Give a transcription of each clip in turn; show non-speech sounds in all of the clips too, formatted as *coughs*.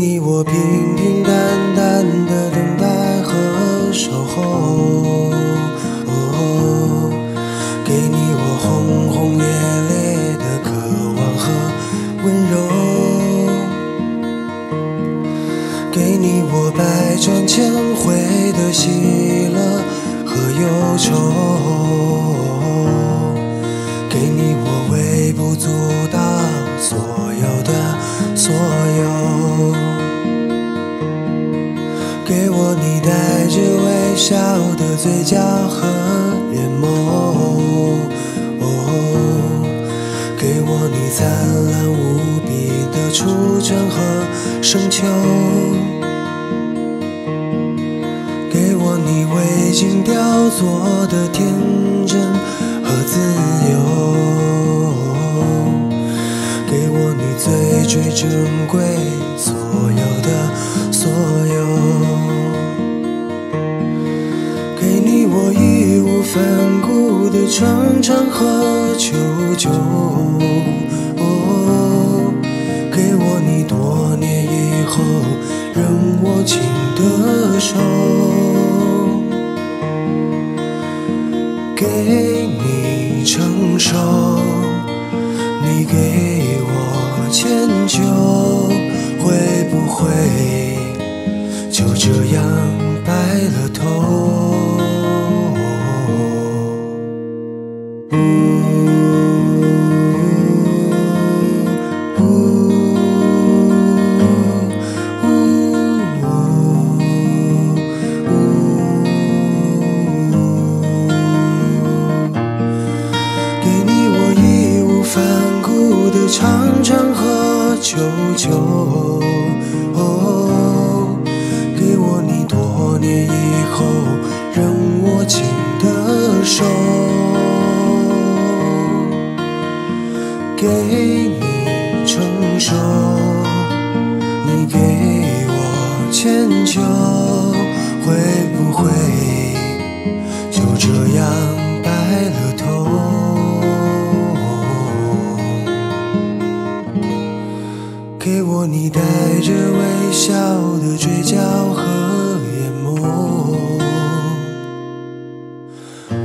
给你我平平淡淡的等待和守候，给你我轰轰烈烈的渴望和温柔，给你我百转千回的喜乐和忧愁，给你我微不足道所有的所有。笑的嘴角和眼眸，给我你灿烂无比的初春和深秋，给我你未经雕琢的天真和自由，给我你最最珍贵所有的所有。我义无反顾的常常和求救，哦，给我你多年以后仍握紧的手，给你成熟，你给我迁就，会不会就这样白了头？求，哦，给我你多年以后仍握紧的手，给你成熟，你给我迁就，会不会给我你带着微笑的嘴角和眼眸，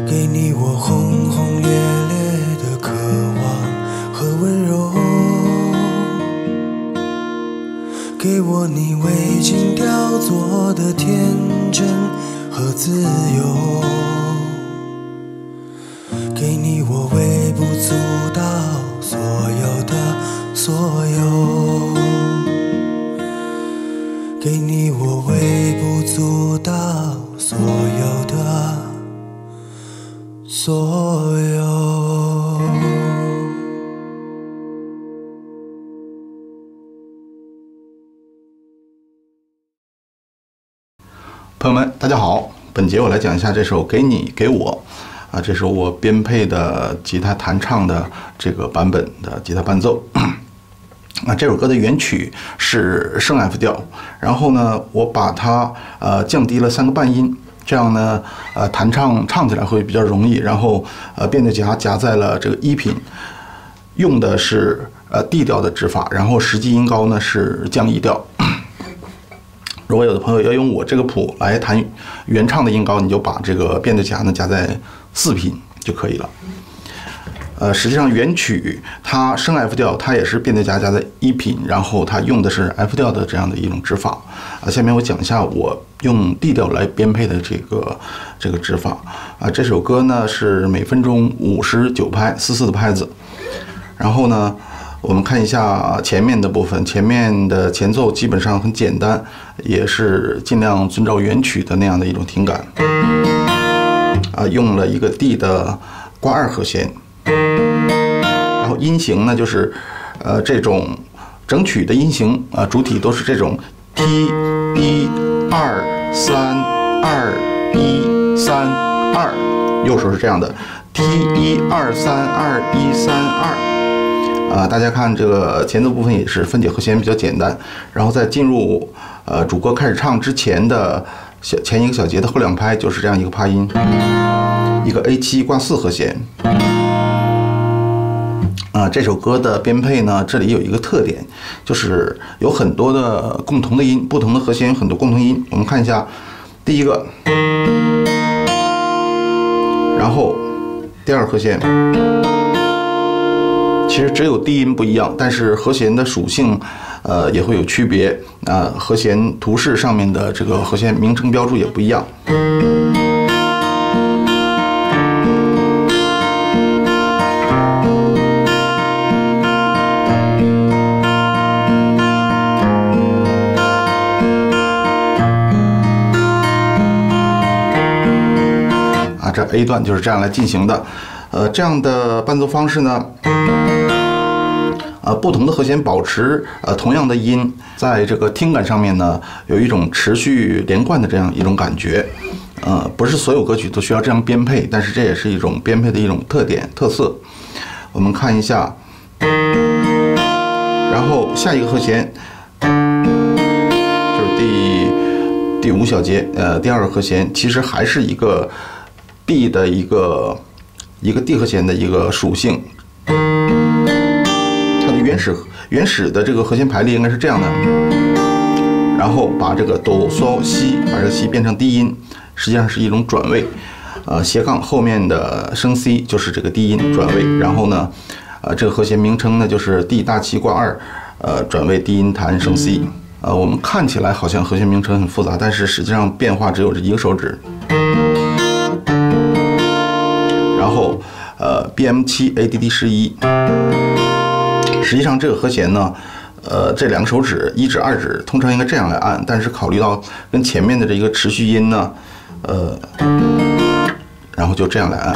给你我轰轰烈烈的渴望和温柔，给我你未经雕琢的天真和自由，给你我微不足道所有，给你我微不足道所有的所有。朋友们，大家好！本节我来讲一下这首《给你给我》啊，这首我编配的吉他弹唱的这个版本的吉他伴奏。啊，这首歌的原曲是升 F 调，然后呢，我把它呃降低了三个半音，这样呢，呃弹唱唱起来会比较容易。然后呃变调夹夹在了这个一品，用的是呃 D 调的指法，然后实际音高呢是降 E 调。如果有的朋友要用我这个谱来弹原唱的音高，你就把这个变调夹呢夹在四品就可以了。呃，实际上原曲它升 F 调，它也是变调夹夹的一品，然后它用的是 F 调的这样的一种指法。啊，下面我讲一下我用 D 调来编配的这个这个指法。啊，这首歌呢是每分钟五十九拍，四四的拍子。然后呢，我们看一下前面的部分，前面的前奏基本上很简单，也是尽量遵照原曲的那样的一种听感。啊，用了一个 D 的挂二和弦。音型呢，就是，呃，这种整曲的音型啊、主体都是这种 T 一二三二一三二，右手是这样的 T 一二三二一三二，啊，大家看这个前奏部分也是分解和弦比较简单，然后在进入呃主歌开始唱之前的小前一个小节的后两拍就是这样一个拍音，一个 A 七挂四和弦。啊，这首歌的编配呢，这里有一个特点，就是有很多的共同的音，不同的和弦有很多共同音。我们看一下，第一个，然后第二和弦，其实只有低音不一样，但是和弦的属性，呃，也会有区别。啊，和弦图示上面的这个和弦名称标注也不一样。A 段就是这样来进行的。呃，这样的伴奏方式呢，呃，不同的和弦保持呃同样的音，在这个听感上面呢，有一种持续连贯的这样一种感觉。呃，不是所有歌曲都需要这样编配，但是这也是一种编配的一种特点特色。我们看一下，然后下一个和弦就是第第五小节，呃，第二个和弦其实还是一个 B 的一个。一个 D 和弦的一个属性，它的原始原始的这个和弦排列应该是这样的，然后把这个哆嗦西把这个西变成低音，实际上是一种转位，呃斜杠后面的升 C 就是这个低音转位，然后呢，呃这个和弦名称呢就是 D 大七挂二，呃转位低音弹升 C，呃我们看起来好像和弦名称很复杂，但是实际上变化只有这一个手指。，B M 七 A D D 十一，实际上这个和弦呢，呃，这两个手指一指二指通常应该这样来按，但是考虑到跟前面的这一个持续音呢，呃，然后就这样来按，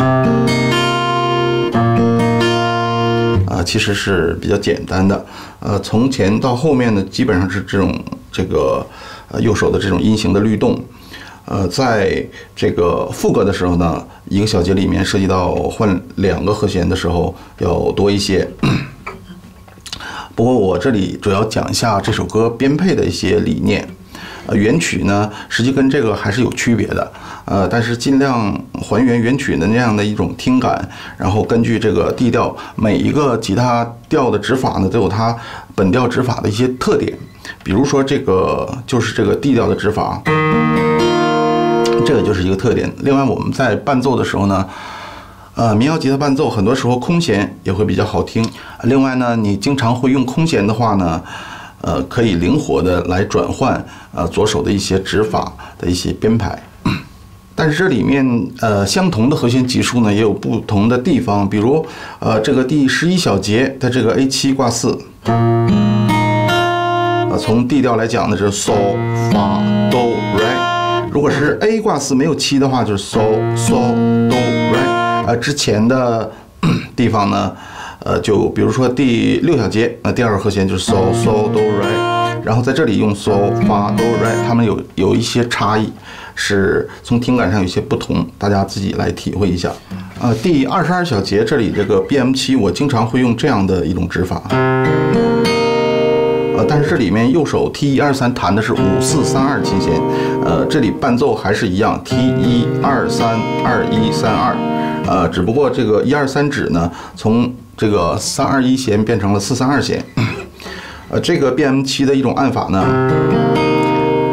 啊，其实是比较简单的，呃，从前到后面呢，基本上是这种这个呃右手的这种音型的律动。呃，在这个副歌的时候呢，一个小节里面涉及到换两个和弦的时候要多一些。不过我这里主要讲一下这首歌编配的一些理念。呃，原曲呢，实际跟这个还是有区别的。呃，但是尽量还原原曲的那样的一种听感，然后根据这个 D 调，每一个吉他调的指法呢，都有它本调指法的一些特点。比如说这个就是这个 D 调的指法。这个就是一个特点。另外，我们在伴奏的时候呢，呃，民谣吉他伴奏很多时候空弦也会比较好听。另外呢，你经常会用空弦的话呢，呃，可以灵活的来转换呃左手的一些指法的一些编排。*clears throat* 但是这里面呃相同的和弦级数呢，也有不同的地方。比如呃这个第十一小节的这个 A 七挂四，呃从 D 调来讲呢是嗦发哆来。如果是 A 挂四没有七的话，就是 so so do re。呃，之前的 *coughs* 地方呢，呃，就比如说第六小节，那第二个和弦就是 so so do re。然后在这里用 so fa do re，它们有有一些差异，是从听感上有些不同，大家自己来体会一下。呃，第二十二小节这里这个 B M 七，我经常会用这样的一种指法。但是这里面右手 T 一二三弹的是五四三二琴弦，呃，这里伴奏还是一样 T 一二三二一三二，呃，只不过这个一二三指呢，从这个三二一弦变成了四三二弦，呃，这个 B M 七的一种按法呢，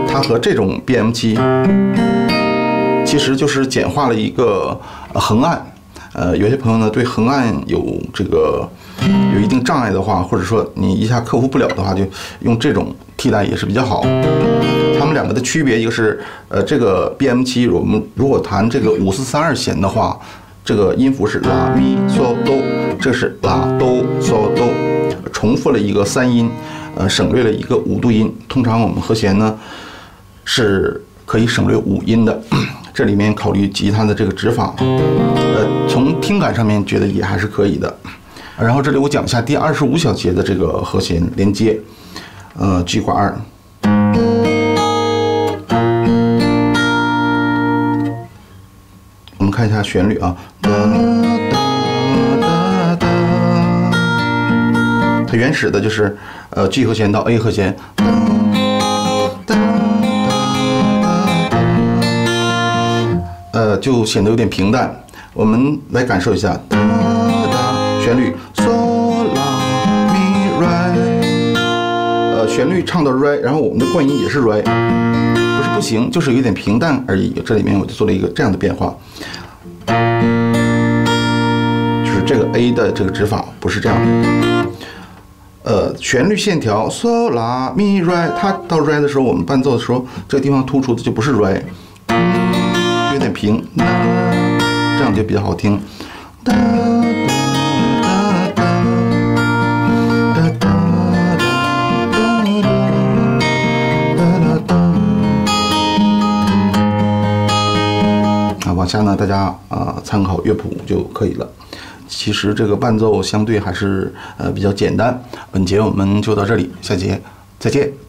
它和这种 B M 七其实就是简化了一个横按，呃，有些朋友呢对横按有这个。有一定障碍的话，或者说你一下克服不了的话，就用这种替代也是比较好。它们两个的区别，一个是呃，这个 B M 七，我们如果弹这个五四三二弦的话，这个音符是拉咪嗦哆，这是拉哆嗦哆，重复了一个三音，呃，省略了一个五度音。通常我们和弦呢是可以省略五音的。这里面考虑吉他的这个指法，呃，从听感上面觉得也还是可以的。然后这里我讲一下第二十五小节的这个和弦连接，呃，G 挂二。我们看一下旋律啊，哒哒哒哒。它原始的就是呃 G 和弦到 A 和弦，就显得有点平淡。我们来感受一下哒哒。旋律嗦啦咪瑞，呃，旋律唱到瑞，然后我们的冠音也是瑞，不是不行，就是有点平淡而已。这里面我就做了一个这样的变化，就是这个 A 的这个指法不是这样的。呃，旋律线条嗦啦咪瑞，它到瑞的时候，我们伴奏的时候，这个地方突出的就不是瑞，平，这样就比较好听。况下呢，大家啊参考乐谱就可以了。其实这个伴奏相对还是呃比较简单。本节我们就到这里，下节再见。